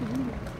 嗯。